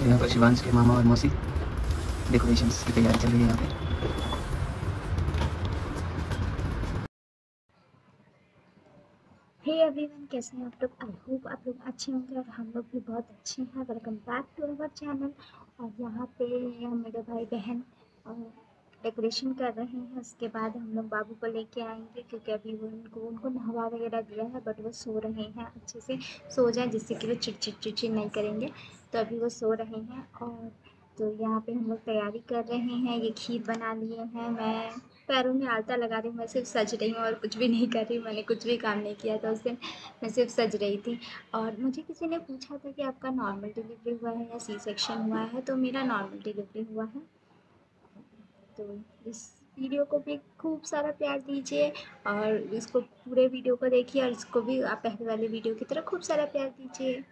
यहाँ पर शिवांश के मामा और मौसी डेकोरेशंस की तैयारी चल रही है यहाँ पे। हे एवरीवन कैसे हैं आप लोग? आई होप आप लोग अच्छे होंगे और हम लोग भी बहुत अच्छे हैं। Welcome back to our channel और यहाँ पे मेरे भाई बहन डेकोरेशन कर रहे हैं। उसके बाद हम लोग बाबू को लेके आएँगे क्योंकि अभी वो उनको उनको नहवा वगैरह दिया है बट वो सो रहे हैं। अच्छे से सो जाए, जिससे कि वो चिड़चिड़ चिड़चिड़ नहीं करेंगे। तो अभी वो सो रहे हैं और तो यहाँ पे हम लोग तैयारी कर रहे हैं। ये खीर बना लिए हैं। मैं पैरों में आलता लगा रही हूँ। मैं सिर्फ़ सज रही हूँ और कुछ भी नहीं कर रही मैंने कुछ भी काम नहीं किया था उस दिन। मैं सिर्फ़ सज रही थी। और मुझे किसी ने पूछा था कि आपका नॉर्मल डिलीवरी हुआ है या सी सेक्शन हुआ है? तो मेरा नॉर्मल डिलीवरी हुआ है। तो इस वीडियो को भी खूब सारा प्यार दीजिए और इसको पूरे वीडियो को देखिए और इसको भी आप पहले वाले वीडियो की तरह खूब सारा प्यार दीजिए।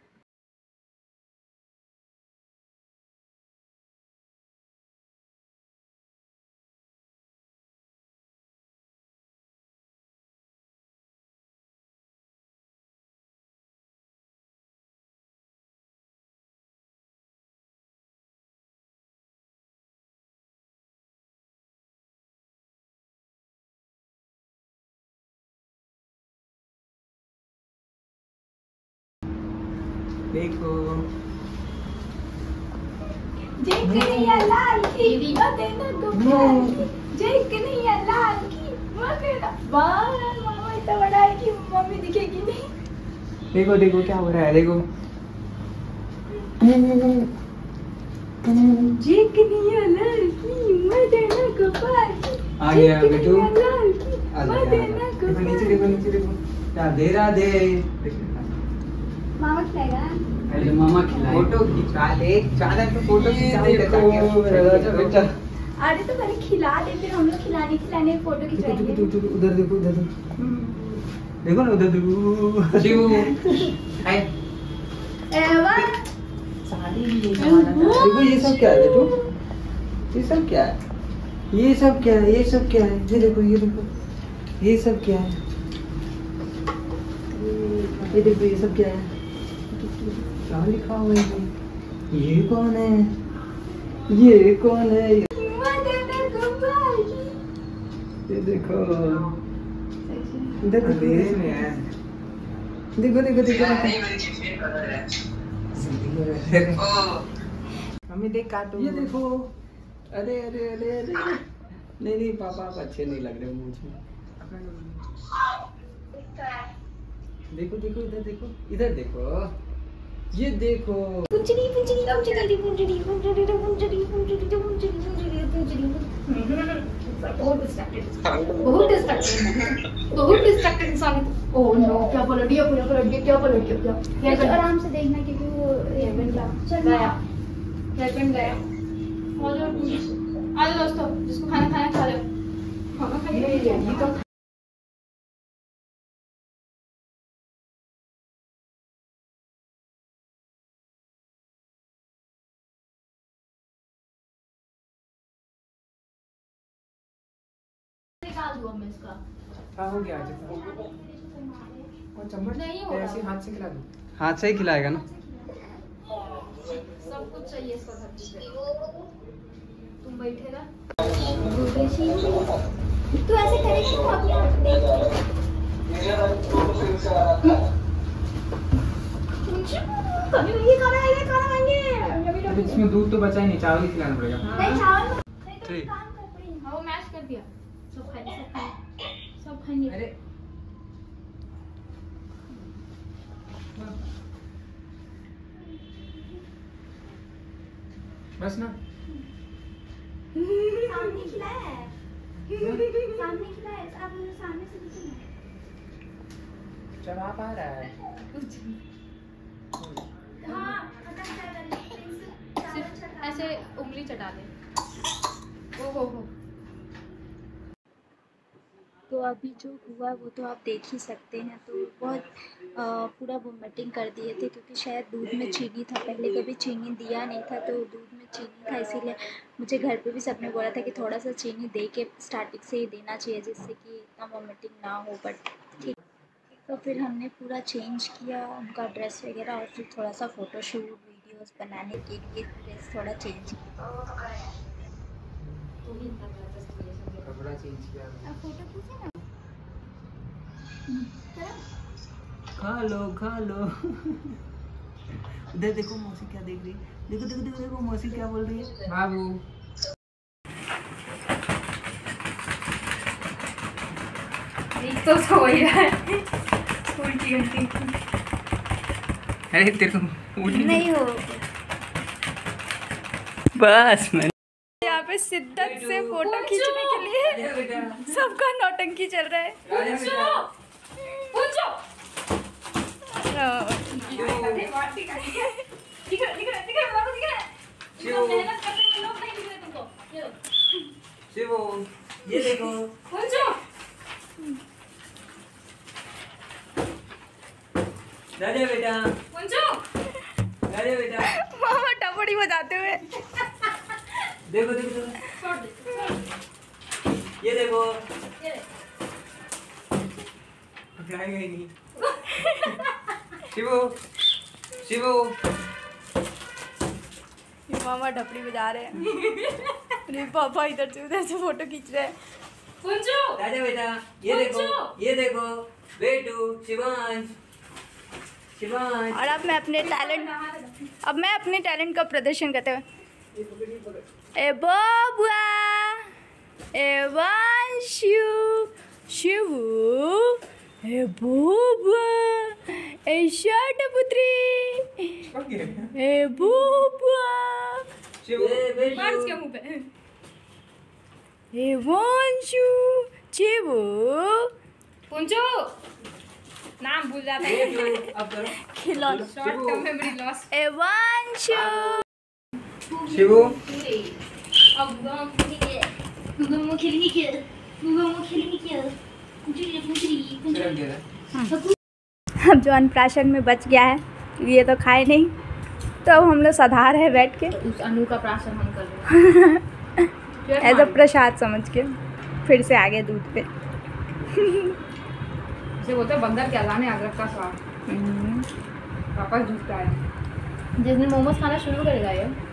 देखो। जय कन्हैया लाल की मदन गोपाल की जय कन्हैया लाल की मदन वाह मामा इतना बड़ा है कि मम्मी दिखेगी नहीं। देखो देखो क्या हो रहा है देखो। जय कन्हैया लाल की मदन गोपाल की। आ गया बेटू। आ देखो नीचे देखो नीचे देखो। राधे राधे। मामा खिलाएगा? अरे मामा खिलाए फ़ोटो खिंचा ले। ज़्यादा तो फ़ोटो खिंचा देखो बेटा। अरे तो पहले खिला दे फिर हम लोग खिलाने खिलाने फ़ोटो देखो खिंचाएँगे देखो देखो उधर देखो उधर देखो। देखो ना उधर देखो। शिव। हाय एवा देखो ये सब क्या है बेटू? ये सब क्या है? ये सब क्या है ये सब क्या है? ये देखो ये देखो। ये सब क्या है? ये देखो ये सब क्या है? क्या लिखा हुआ है ये कौन है ये कौन है ये देखो देखो देखो देखो देखो मम्मी देख काटो ये देखो अरे अरे अरे अरे नहीं नहीं पापा आप अच्छे नहीं लग रहे मुझे देखो देखो इधर देखो इधर देखो। ये देखो। पुंजरी पुंजरी पुंजरी पुंजरी पुंजरी पुंजरी पुंजरी पुंजरी पुंजरी पुंजरी बहुत डिस्ट्रैक्टेड बहुत डिस्ट्रैक्टेड बहुत डिस्ट्रैक्टेड इंसान है ओह नो क्या पलट गया क्या पलट गया क्या पलट गया क्या? क्या आराम से देखना क्योंकि वो हेयरबैंड गया चल गया। हेयरबैंड गया। जाओ आ जाओ दोस्तों जिसको खाना खाना खा लो। खाना खा खाइए मैं इसका। हाँ हो गया आज चम्मच नहीं होगा। ऐसे हाथ से खिला दो। हाथ से ही खिलाएगा ना? सब कुछ चाहिए इसको सब्ज़ी पे। तुम बैठे ना तू ऐसे अपने आप देख है? अभी इसमें दूध तो बचा ही नहीं चावल ही खिलाना पड़ेगा। नहीं चावल नहीं तो काम कर पड़ी हाँ वो मैश कर दिया। सब अरे। बस ना। सामने खिलाया है सामने खिलाया है आप मुझे सामने से देखिए चल आप आ रहा है। हाँ सिर्फ़ ऐसे उंगली चटा दे। ओ हो हो। तो अभी जो हुआ वो तो आप देख ही सकते हैं। तो बहुत पूरा वोमिटिंग कर दिए थे क्योंकि शायद दूध में चीनी था। पहले कभी चीनी दिया नहीं था तो दूध में चीनी था, इसीलिए मुझे घर पे भी सबने बोला था कि थोड़ा सा चीनी दे के स्टार्टिंग से ही देना चाहिए जिससे कि इतना वोमिटिंग ना हो बट ठीक। तो फिर हमने पूरा चेंज किया, उनका ड्रेस वगैरह और फिर थोड़ा सा फ़ोटोशूट वीडियोज़ बनाने के लिए ड्रेस थोड़ा चेंज कपड़ा चेंज किया अब फ़ोटो खींचे ना। खा लो खा लो। उधर देखो मौसी क्या देख रही है। देखो देखो देखो देखो मौसी क्या बोल रही है। बाबू। तो सो ही। रहा है उल्टी उल्टी अरे तेरे को उल्टी नहीं हो। बस मैं शिद्दत से फ़ोटो खींचने के लिए सबका नौटंकी चल रहा है। शिवो। ये देखो। राजा बेटा। राजा बेटा। मामा टपड़ी बजाते हुए। देखो देखो देखो। ये देखो। पकड़ाएगा ही नहीं। शिवो शिवो मामा टपड़ी बजा रहे हैं। अरे पापा इधर से उधर से फ़ोटो खींच रहे हैं। राजा बेटा ये देखो ये देखो। बेटू शिवांश शिवांश। और अब मैं अपने टैलेंट अब मैं अपने टैलेंट का प्रदर्शन करते हुए ए बबुआ ए वंशु शिवू ए बबुआ ए शर्ट पुत्री ए बबुआ शिवो मार्च के मुँह पे ए वंशु शिवू पुंजो नाम भूल जाता है अब करो खिलौना शॉर्ट टर्म मेमोरी लॉस ए वंशु शिवो। अब जो अनप्राशन में बच गया है ये तो खाए नहीं। तो अब हम लोग सधार है बैठ के। उस अनु का प्राशन हम कर रहे हैं। प्रसाद समझ के फिर से आगे दूध पे। इसे बोलते हैं बंदर क्या जाने अदरक का स्वाद। वापस झूठता है जिस दिन मोमोज खाना शुरू करेगा ये।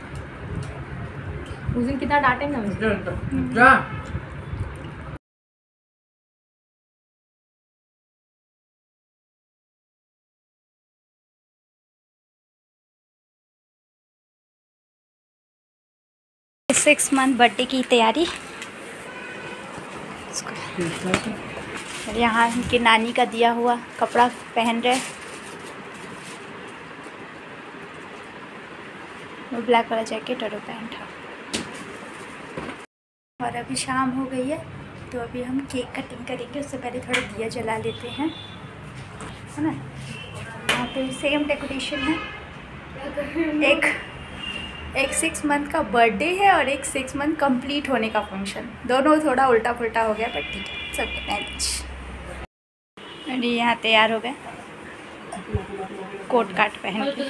उस दिन कितना डांटेंगे हम। सिक्स मंथ बर्थडे की तैयारी। और यहाँ इनकी नानी का दिया हुआ कपड़ा पहन रहे वो ब्लैक वाला जैकेट और वो पैंट है और अभी शाम हो गई है तो अभी हम केक कटिंग करेंगे, उससे पहले थोड़ा दिया जला लेते हैं। है ना? यहाँ पे सेम डेकोरेशन है। एक एक सिक्स मंथ का बर्थडे है और एक सिक्स मंथ कंप्लीट होने का फ़ंक्शन दोनों थोड़ा उल्टा पुल्टा हो गया बट ठीक है सब मैनेज अरे, यहाँ तैयार हो गए। कोट काट पहन के।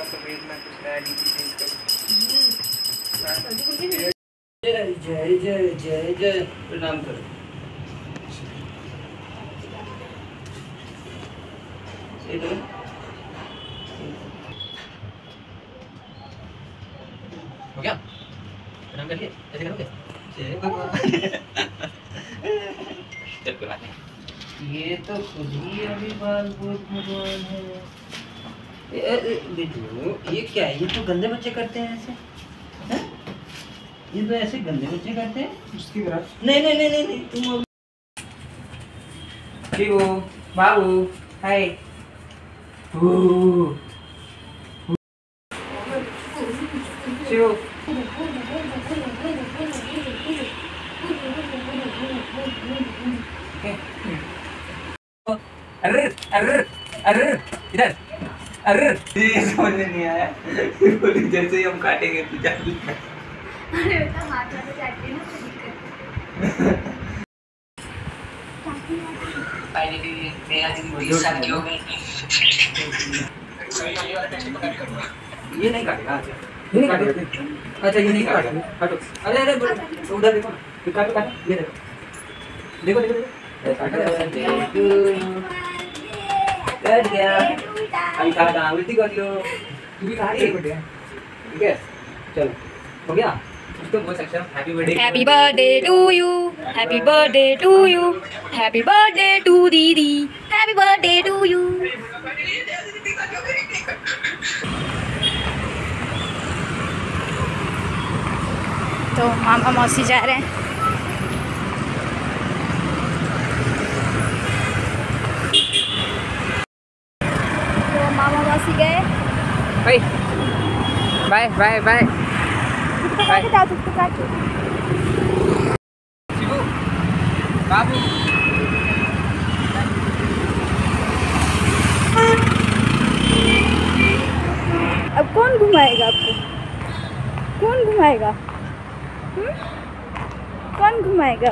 में का तो भेजना कुछ नया डीपी चेंज कर जय जय जय जय जय प्रणाम करो। हो गया। प्रणाम कर लिए ऐसे करोगे ये तो खुद ही अभी बाल भगवान है। ये क्या है ये तो गंदे बच्चे करते हैं ऐसे? हैं? ये तो ऐसे गंदे बच्चे करते हैं? उसकी नहीं नहीं नहीं नहीं, नहीं तुम बाबू हाय। अरे अरे अरे इधर। अरे ये समझ में नहीं आया। बोली जैसे ही हम काटेंगे तो जादू अरे बेटा हाथ वाला जाके ना तो दिक्कत फाइनली मेरा दिन साल की हो गई। ये नहीं काटेगा अच्छा। ये नहीं काटेगा अच्छा ये नहीं काटेगा काटो अरे अरे बोलो, उधर देखो ना। काटो काटो। ये देखो। देखो देखो देखो। कट। गया अभी काटा उल्टी कर लो तू भी खा रही है ठीक है चलो हो गया हैं happy birthday Happy birthday to you. Happy birthday to you. Happy birthday to Didi. Happy birthday to you. तो मामा मौसी जा रहे हैं तो मामा मौसी गए बाय बाय बाय बाय अब कौन घुमाएगा आपको? कौन घुमाएगा? हम्म? कौन घुमाएगा